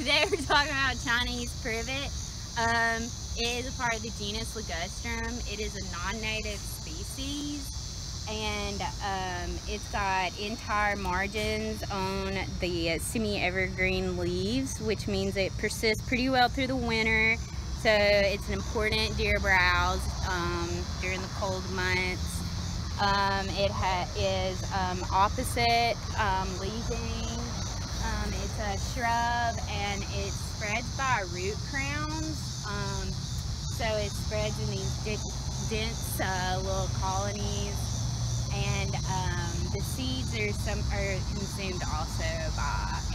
Today we're talking about Chinese privet. Um, it is a part of the genus Ligustrum. It is a non-native species and um, it's got entire margins on the semi-evergreen leaves which means it persists pretty well through the winter so it's an important deer browse um, during the cold months. Um, it is um, opposite um, leafing um, it's a shrub and it spreads by root crowns. Um, so it spreads in these dense uh, little colonies and um, the seeds are some are consumed also by